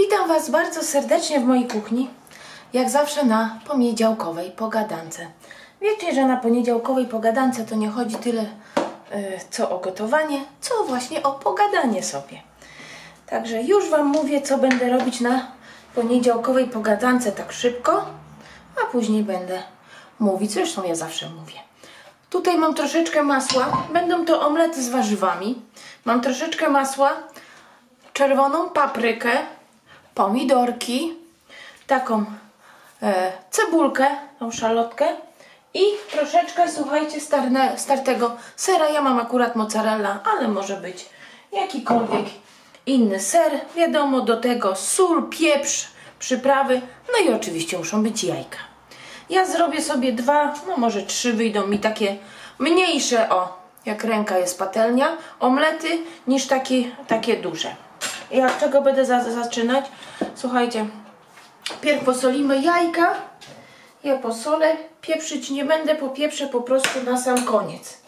Witam Was bardzo serdecznie w mojej kuchni, jak zawsze na poniedziałkowej pogadance. Wiecie, że na poniedziałkowej pogadance to nie chodzi tyle e, co o gotowanie, co właśnie o pogadanie sobie. Także już Wam mówię, co będę robić na poniedziałkowej pogadance tak szybko, a później będę mówić, zresztą ja zawsze mówię. Tutaj mam troszeczkę masła, będą to omlety z warzywami. Mam troszeczkę masła, czerwoną paprykę, pomidorki, taką e, cebulkę, tą szalotkę i troszeczkę, słuchajcie, starne, startego sera. Ja mam akurat mozzarella, ale może być jakikolwiek inny ser. Wiadomo, do tego sól, pieprz, przyprawy, no i oczywiście muszą być jajka. Ja zrobię sobie dwa, no może trzy wyjdą mi takie mniejsze, o, jak ręka jest patelnia, omlety, niż takie, takie duże. I od czego będę za, zaczynać? Słuchajcie, pierw posolimy jajka. Ja posolę, pieprzyć nie będę, popieprzę po prostu na sam koniec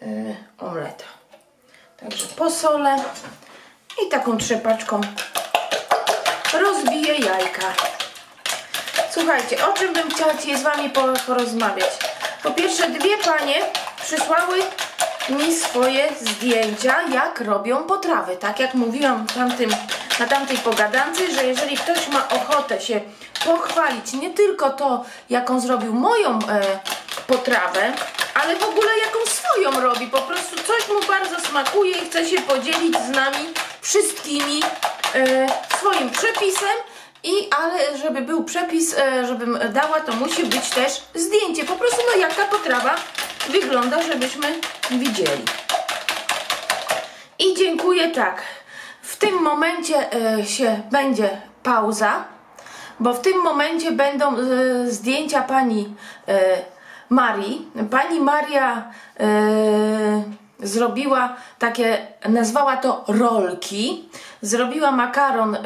yy, omleta. Także posolę i taką trzepaczką rozbiję jajka. Słuchajcie, o czym bym chciała z Wami porozmawiać? Po pierwsze, dwie panie przysłały mi swoje zdjęcia, jak robią potrawy. Tak jak mówiłam tamtym, na tamtej pogadance, że jeżeli ktoś ma ochotę się pochwalić nie tylko to, jaką zrobił moją e, potrawę, ale w ogóle jaką swoją robi. Po prostu coś mu bardzo smakuje i chce się podzielić z nami wszystkimi e, swoim przepisem. I, ale żeby był przepis, e, żebym dała, to musi być też zdjęcie. Po prostu, no jaka potrawa wygląda, żebyśmy widzieli. I dziękuję tak. W tym momencie e, się będzie pauza, bo w tym momencie będą e, zdjęcia pani Marii. Pani Maria zrobiła takie, nazwała to rolki. Zrobiła makaron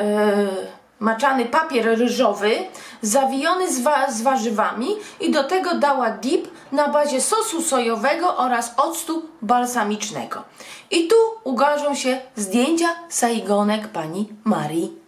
maczany papier ryżowy, zawijony z, wa z, warzywami i do tego dała dip na bazie sosu sojowego oraz octu balsamicznego. I tu ukażą się zdjęcia saigonek pani Marii.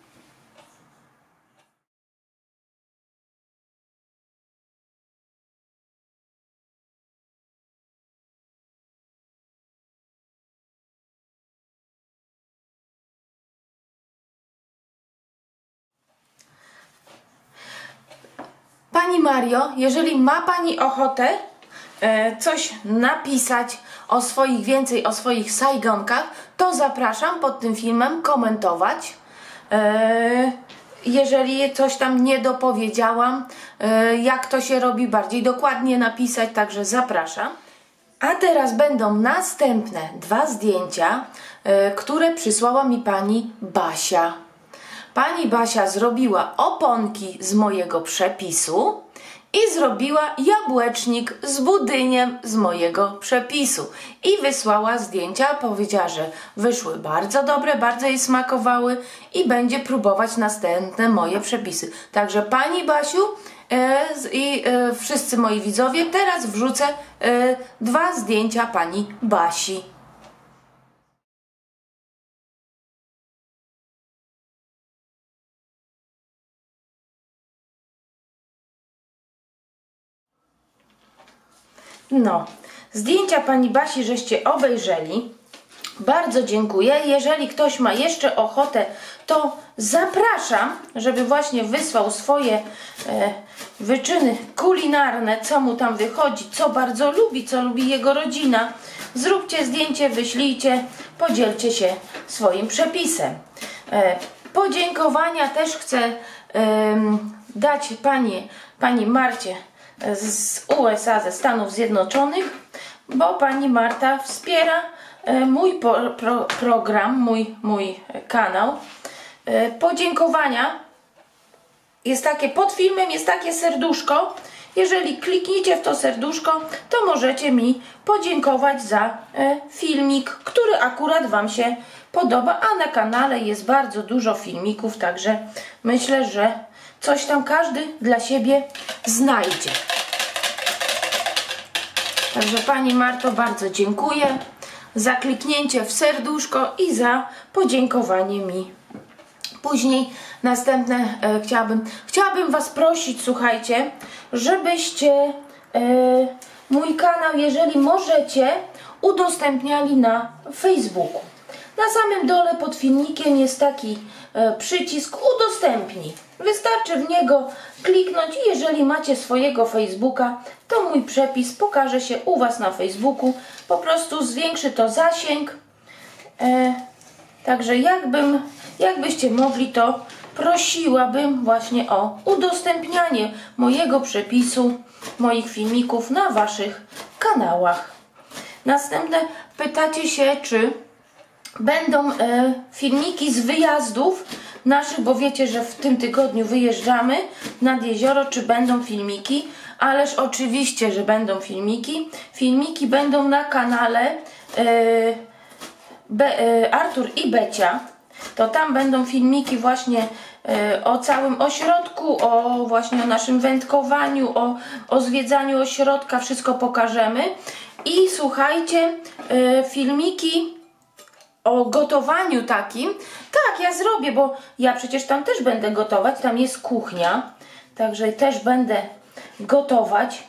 Mario, jeżeli ma Pani ochotę e, coś napisać o swoich, więcej o swoich sajgonkach, to zapraszam pod tym filmem komentować. E, jeżeli coś tam nie dopowiedziałam, e, jak to się robi, bardziej dokładnie napisać, także zapraszam. A teraz będą następne dwa zdjęcia, e, które przysłała mi pani Basia. Pani Basia zrobiła oponki z mojego przepisu i zrobiła jabłecznik z budyniem z mojego przepisu. I wysłała zdjęcia, powiedziała, że wyszły bardzo dobre, bardzo jej smakowały i będzie próbować następne moje przepisy. Także Pani Basiu e, i e, wszyscy moi widzowie, teraz wrzucę e, dwa zdjęcia Pani Basi. No, zdjęcia pani Basi żeście obejrzeli. Bardzo dziękuję. Jeżeli ktoś ma jeszcze ochotę, to zapraszam, żeby właśnie wysłał swoje e, wyczyny kulinarne, co mu tam wychodzi, co bardzo lubi, co lubi jego rodzina. Zróbcie zdjęcie, wyślijcie, podzielcie się swoim przepisem. E, podziękowania też chcę e, dać pani, pani Marcie z USA, ze Stanów Zjednoczonych, bo pani Marta wspiera e, mój pro, program, mój, mój kanał. E, podziękowania jest takie, pod filmem jest takie serduszko. Jeżeli klikniecie w to serduszko, to możecie mi podziękować za e, filmik, który akurat Wam się podoba, a na kanale jest bardzo dużo filmików, także myślę, że coś tam każdy dla siebie znajdzie. Także Pani Marto bardzo dziękuję za kliknięcie w serduszko i za podziękowanie mi Później następne e, chciałabym, chciałabym Was prosić, słuchajcie, żebyście e, mój kanał, jeżeli możecie, udostępniali na Facebooku. Na samym dole pod filmikiem jest taki e, przycisk udostępnij. Wystarczy w niego kliknąć i jeżeli macie swojego Facebooka, to mój przepis pokaże się u Was na Facebooku. Po prostu zwiększy to zasięg. E, Także jakbym, jakbyście mogli, to prosiłabym właśnie o udostępnianie mojego przepisu, moich filmików na Waszych kanałach. Następne pytacie się, czy będą e, filmiki z wyjazdów naszych, bo wiecie, że w tym tygodniu wyjeżdżamy nad jezioro, czy będą filmiki. Ależ oczywiście, że będą filmiki. Filmiki będą na kanale. E, Be, e, Artur i Becia, to tam będą filmiki właśnie e, o całym ośrodku, o właśnie o naszym wędkowaniu, o, o zwiedzaniu ośrodka, wszystko pokażemy. I słuchajcie, e, filmiki o gotowaniu takim. Tak, ja zrobię, bo ja przecież tam też będę gotować, tam jest kuchnia, także też będę gotować.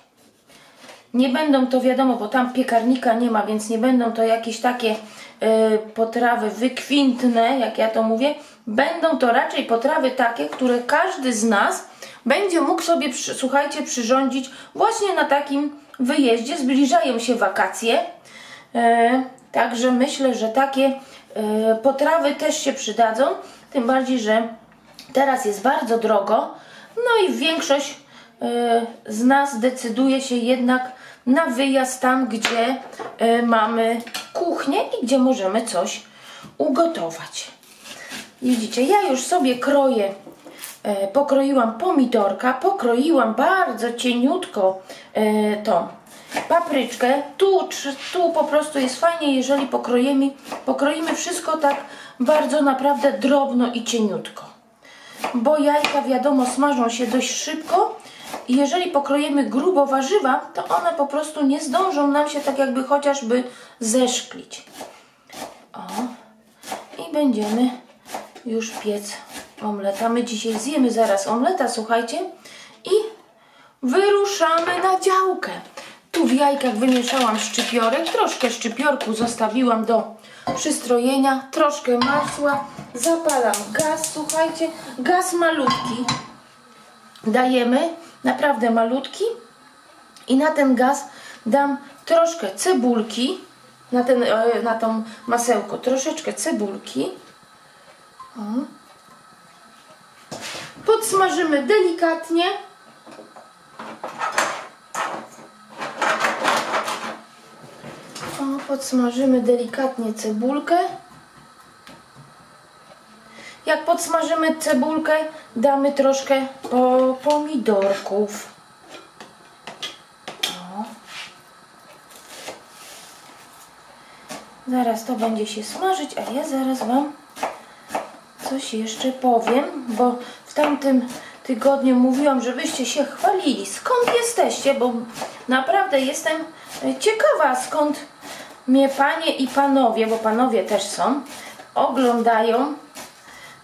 Nie będą to wiadomo, bo tam piekarnika nie ma, więc nie będą to jakieś takie y, potrawy wykwintne, jak ja to mówię. Będą to raczej potrawy takie, które każdy z nas będzie mógł sobie, słuchajcie, przyrządzić właśnie na takim wyjeździe. Zbliżają się wakacje, y, także myślę, że takie y, potrawy też się przydadzą. Tym bardziej, że teraz jest bardzo drogo, no i większość z nas decyduje się jednak na wyjazd tam, gdzie mamy kuchnię i gdzie możemy coś ugotować. Widzicie, ja już sobie kroję, pokroiłam pomidorka, pokroiłam bardzo cieniutko tą papryczkę. Tu, tu po prostu jest fajnie, jeżeli pokroimy, pokroimy wszystko tak bardzo naprawdę drobno i cieniutko. Bo jajka wiadomo smażą się dość szybko i jeżeli pokroimy grubo warzywa, to one po prostu nie zdążą nam się tak jakby chociażby zeszklić. O. I będziemy już piec omleta. My dzisiaj zjemy zaraz omleta, słuchajcie. I wyruszamy na działkę. W jajkach wymieszałam szczypiorek. Troszkę szczypiorku zostawiłam do przystrojenia. Troszkę masła. Zapalam gaz, słuchajcie. Gaz malutki. Dajemy naprawdę malutki i na ten gaz dam troszkę cebulki, na, ten, e, na tą masełko troszeczkę cebulki. Podsmażymy delikatnie. O, podsmażymy delikatnie cebulkę. Jak podsmażymy cebulkę, damy troszkę po pomidorków. O. Zaraz to będzie się smażyć, a ja zaraz Wam coś jeszcze powiem, bo w tamtym tygodniu mówiłam, żebyście się chwalili. Skąd jesteście? Bo naprawdę jestem ciekawa, skąd mnie panie i panowie, bo panowie też są, oglądają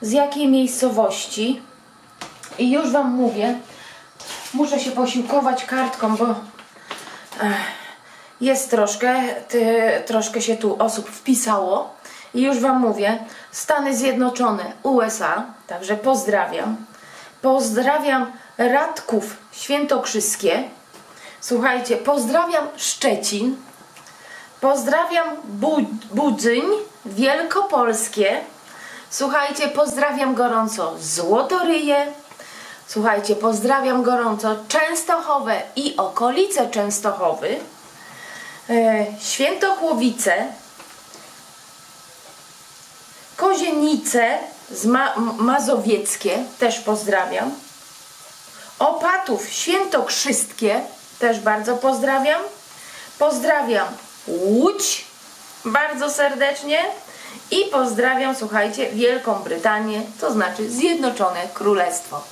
z jakiej miejscowości. I już Wam mówię, muszę się posiłkować kartką, bo jest troszkę, ty, troszkę się tu osób wpisało. I już Wam mówię, Stany Zjednoczone, USA, także pozdrawiam. Pozdrawiam Radków Świętokrzyskie. Słuchajcie, pozdrawiam Szczecin. Pozdrawiam Budzyń Wielkopolskie. Słuchajcie, pozdrawiam gorąco Złotoryje. Słuchajcie, pozdrawiam gorąco Częstochowę i okolice Częstochowy. E, Świętochłowice. Kozienice z Ma Mazowieckie, też pozdrawiam. Opatów Świętokrzyskie, też bardzo pozdrawiam. Pozdrawiam Łódź bardzo serdecznie i pozdrawiam, słuchajcie, Wielką Brytanię, to znaczy Zjednoczone Królestwo.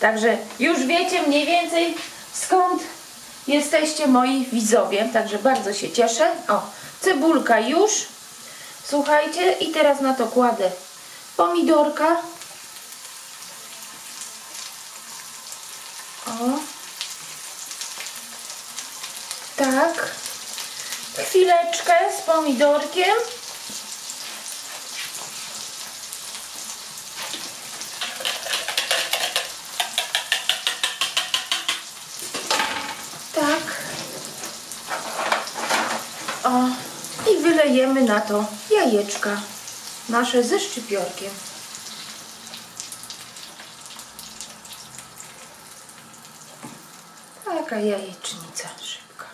Także już wiecie mniej więcej skąd jesteście moi widzowie, także bardzo się cieszę. O, cebulka już, słuchajcie, i teraz na to kładę pomidorka. O. Tak chwileczkę z pomidorkiem. Tak. O, i wylejemy na to jajeczka nasze ze szczypiorkiem. Taka jajecznica szybka.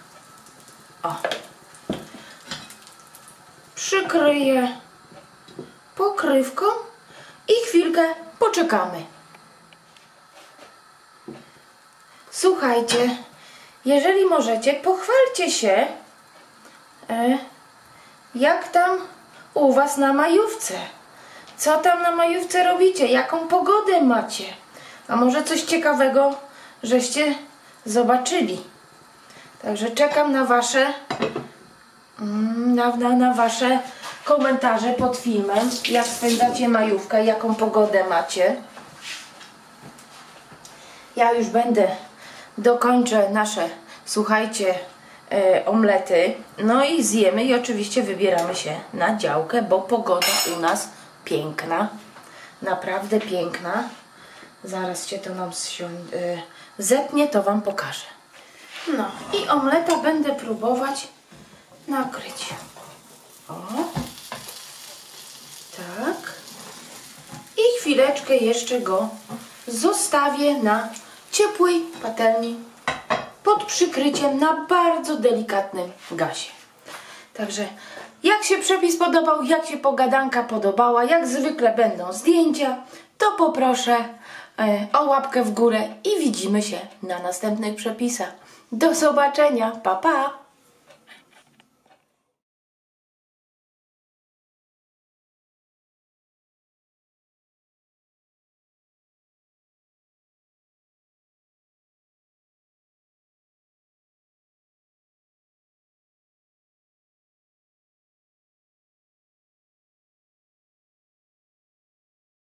O. Przykryję pokrywką i chwilkę poczekamy. Słuchajcie, jeżeli możecie, pochwalcie się, e, jak tam u Was na majówce. Co tam na majówce robicie? Jaką pogodę macie? A może coś ciekawego, żeście zobaczyli? Także czekam na Wasze mm, na, na, na Wasze komentarze pod filmem, jak spędzacie majówkę, jaką pogodę macie. Ja już będę, dokończę nasze, słuchajcie, e, omlety. No i zjemy i oczywiście wybieramy się na działkę, bo pogoda u nas piękna. Naprawdę piękna. Zaraz się to nam zsią- e, zetnie, to Wam pokażę. No i omleta będę próbować nakryć. O. Tak. I chwileczkę jeszcze go zostawię na ciepłej patelni pod przykryciem na bardzo delikatnym gazie. Także jak się przepis podobał, jak się pogadanka podobała, jak zwykle będą zdjęcia, to poproszę e, o łapkę w górę i widzimy się na następnych przepisach. Do zobaczenia, pa pa!